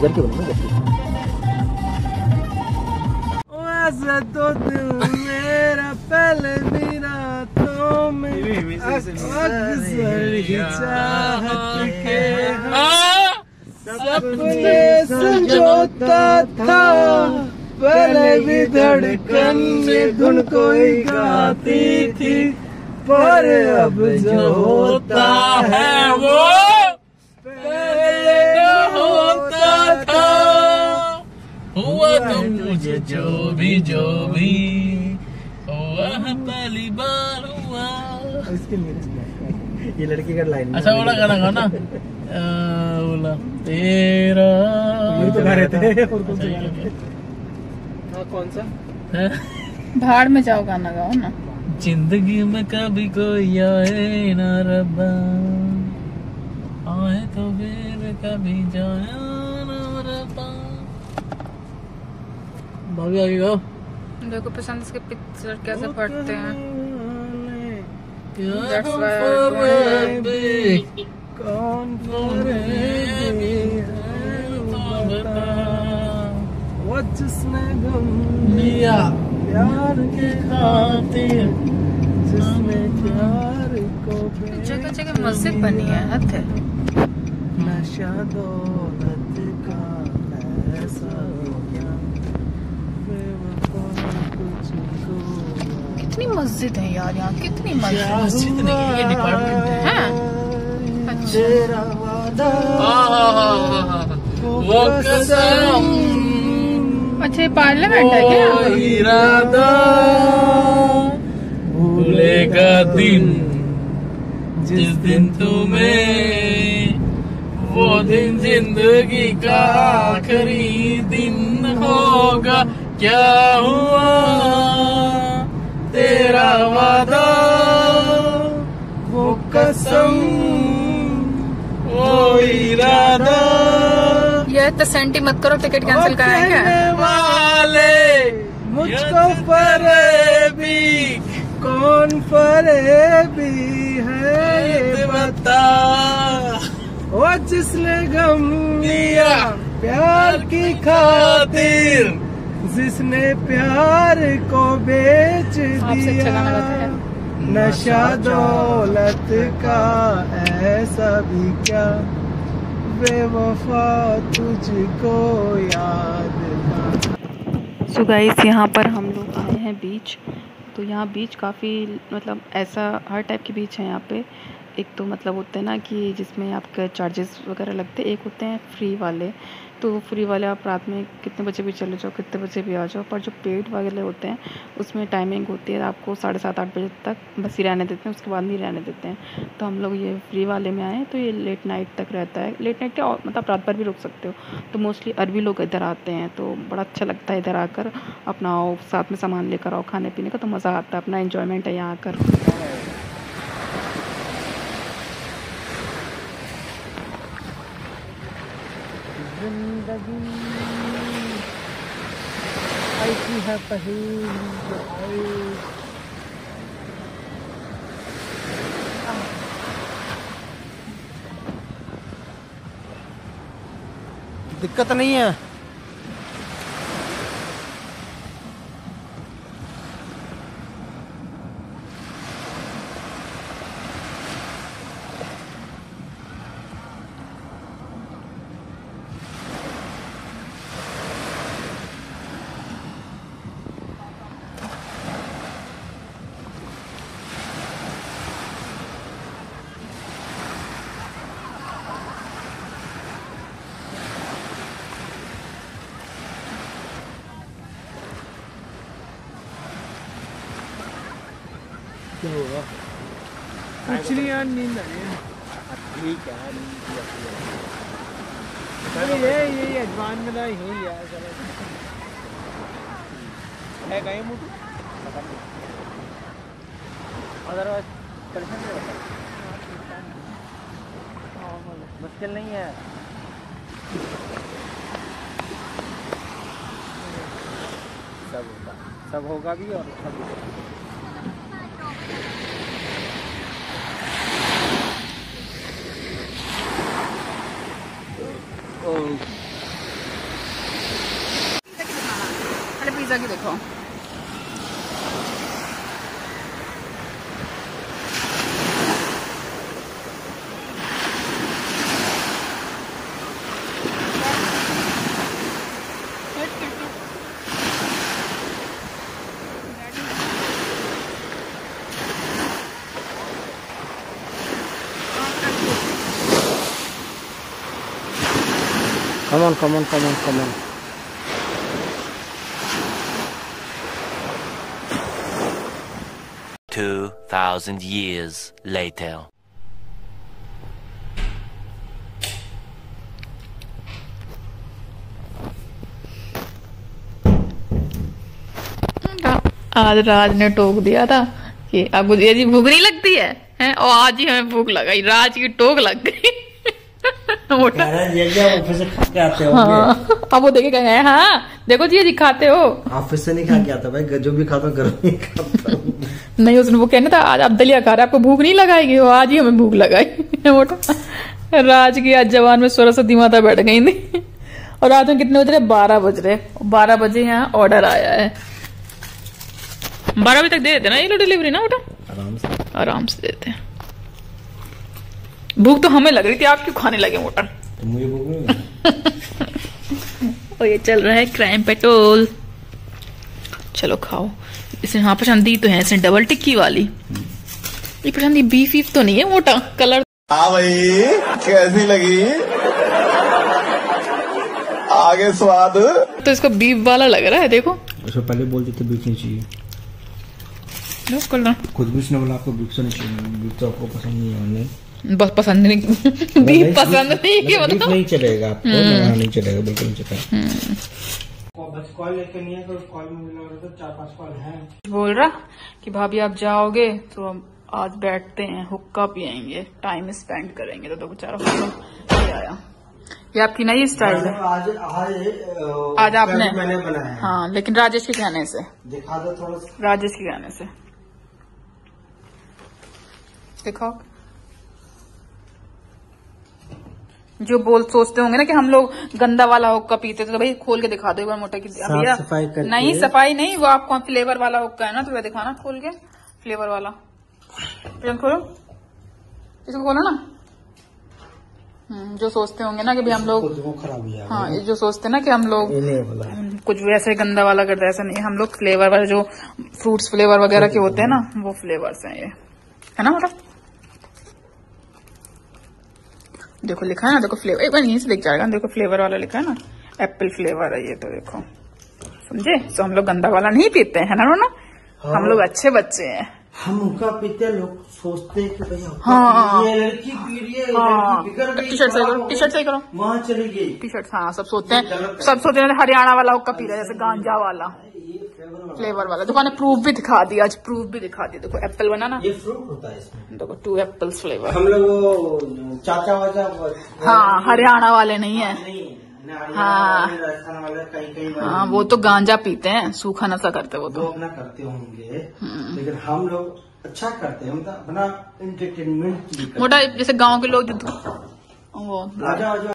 घर के बनेंगे घर तो मेरा पहले में अक्सर ही चाहत के सपने संजोता था पहले भी धड़कन में धुन कोई गाती थी पर अब जो होता है वो पहले होता था हुआ तो मुझे जो भी जो भी। हुआ पहली बार हुआ। इसके लिए ये लड़की का लाइन अच्छा वाला गाना गाना। बोला तेरा तो गा रहे थे। और कौन सा हाँ कौन सा? भाड़ में जाओ गाना गाओ ना। ज़िंदगी में कभी कोई आए ना रब्बा आए तो फिर कभी जाए ना रब्बा भाभी आगे गाओ। देखो पसंद इसके पिक्चर कैसे पढ़ते हैं। कौन जिसने गम लिया। प्यार के खातिर जिसने प्यार को जगह जगह मस्जिद बनी है हद है। नशा दौलत का ऐसा हो गया बेवफा तुझको कितनी मस्जिद है यार यहाँ कितनी मस्जिद मस्जिद नहीं है, ये डिपार्टमेंट है। हाँ। अच्छा वो कसम अच्छा ये पार्लियामेंट है क्या? इरादा भूलेगा दिन। जिस दिन तुम्हें वो दिन ज़िंदगी का आखिरी दिन होगा, क्या हुआ? तेरा वादा, वो कसम वो इरादा ये तो सेंटी मत करो टिकट कैंसिल कराएँ क्या? कहने वाले मुझको फरेबी कौन फरेबी है बता? वो जिसने गम लिया प्यार की खातिर जिसने प्यार को बेच अच्छा दिया नशा दौलत का ऐसा भी क्या? बेवफा तुझको याद सो गाइस यहाँ पर हम लोग आए हैं बीच तो यहाँ बीच काफ़ी मतलब ऐसा, हर टाइप के बीच है यहाँ पे। एक तो मतलब होते हैं ना कि जिसमें आपके चार्जेस वगैरह लगते एक होते हैं फ्री वाले। तो फ्री वाले आप रात में कितने बजे भी चले जाओ, कितने बजे भी आ जाओ, पर जो पेड वाले होते हैं, उसमें टाइमिंग होती है, आपको साढ़े सात, आठ बजे तक बस ही रहने देते हैं, उसके बाद नहीं रहने देते हैं। तो हम लोग ये फ्री वाले में आए तो ये लेट नाइट तक रहता है। लेट नाइट क्या मतलब रात भर भी रुक सकते हो। तो मोस्टली अरबी लोग इधर आते हैं तो बड़ा अच्छा लगता है इधर आकर अपना आओ, साथ में सामान लेकर आओ खाने पीने का तो मज़ा आता है, अपना इन्जॉयमेंट है यहाँ आकर। ज़िंदगी ऐसी है पहेली दिक्कत नहीं है? क्या हुआ कुछ नहीं यार नींद आ रही है। ठीक है अरे ये ये अजमान में ना यही यार चलो। है कहीं मुझे? पता नहीं। अदरवाइज़ परेशान नहीं मुश्किल नहीं है। सब होगा। सब होगा भी और सब पहले पिज़्ज़ा की देखो Come on, come on, come on, come on. Two thousand years later. आज राज ने टोक दिया था कि अब गुजिया जी भूख नहीं लगती है हैं और आज ही हमें भूख लगाई राज की टोक लग गई मोटा ऑफ़िस से खा के आते हाँ। अब वो देखे गए हाँ देखो जी जी खाते हो। ऑफ़िस से नहीं खा के आता भाई जो भी खाता हूँ घर में खाता नहीं उसने वो कहना था आज आप दलिया खा रहे आपको भूख नहीं लगाएगी? वो आज ही हमें भूख लगाई। मोटा राज की आज जवान में सरस्वती माता बैठ गई थी। और रात में कितने बज रहे? बारह बज रहे। बारह बजे यहाँ ऑर्डर आया है। बारह बजे तक दे देते ना ये लो डिलीवरी ना बेटा? आराम से। आराम से देते हैं। भूख तो हमें लग रही थी आप क्यों खाने लगे मोटा तो मुझे भूख और ये चल रहा है क्राइम पेट्रोल चलो खाओ। इसने हाँ पसंदी तो है इसने डबल टिक्की वाली। ये पसंदी बीफ वीफ तो नहीं है मोटा कलर हाँ भाई कैसी लगी? आगे स्वाद। तो इसको बीफ वाला लग रहा है देखो। उसको पहले बोल देते बीफ नहीं चाहिए। खुद भी आपको बीफ तो नहीं चाहिए। बीफ तो आपको पसंद नहीं है बस पसंद नहीं बीफ पसंद नहीं है बीफ मतलब। नहीं चलेगा आपको नहीं चलेगा बिल्कुल नहीं चलेगा। कॉल लेके नहीं है तो कॉल में मिला तो चार पाँच कॉल है। बोल रहा कि भाभी आप जाओगे तो हम आज बैठते हैं हुक्का पियेंगे टाइम स्पेंड करेंगे। तो, तो बेचारा हम आया। ये आपकी नई स्टाइल है। आज आज आज आपने मैंने बनाया हाँ। लेकिन राजेश के कहने से। दिखा दो थोड़ा राजेश के कहने से। दिखाओ। जो बोल सोचते होंगे ना कि हम लोग गंदा वाला हुक्का पीते तो भाई खोल के दिखा दो एक बार मोटा की भैया सफ़ाई करके। नहीं सफ़ाई नहीं वो आपको फ्लेवर वाला हुक्का है ना तो वह दिखाना खोल के फ्लेवर वाला। खोलो। इसको खोलो ना। हम्म, जो सोचते होंगे ना कि भाई हम लोग हो ये जो सोचते हैं ना कि हम लोग कुछ वैसे गंदा वाला करते ऐसा नहीं हम लोग फ्लेवर वाले जो फ्रूट्स फ्लेवर वगैरह के होते हैं ना वो फ्लेवर्स हैं ये। है ना मतलब? देखो लिखा है ना? देखो फ्लेवर एक बार यहीं से लिख जाएगा देखो फ्लेवर वाला लिखा है ना? एप्पल फ्लेवर है ये तो देखो। समझे? तो हम लोग गंदा वाला नहीं पीते हैं ना ना हम लोग अच्छे बच्चे हैं। हम उनका पीते हैं, लोग सोचते हैं कि भैया हाँ। ये लड़की पी रही है। हाँ टी शर्ट सही करो टी शर्ट सही करो। वहाँ चली गई। टी शर्ट हाँ सब सोचते हैं। सब सोचते हैं हरियाणा वाला हुक्का पी रहा है जैसे गांजा वाला। फ्लेवर वाला। देखो मैंने प्रूफ भी दिखा दिया आज प्रूफ भी दिखा दिया। देखो एप्पल बना ना। ये फ्रूट होता है इसमें। देखो टू एप्पल्स फ्लेवर हम लोग चाचा वाचा हाँ हरियाणा वाले नहीं है। हाँ। हाँ वो तो गांजा पीते हैं सूखा नशा करते हैं वो तो। अपना करते होंगे। हम्म। लेकिन हम लोग अच्छा करते हैं मतलब अपना एंटरटेनमेंट करते मोटा जैसे गाँव के लोग जो वो। आजा आजा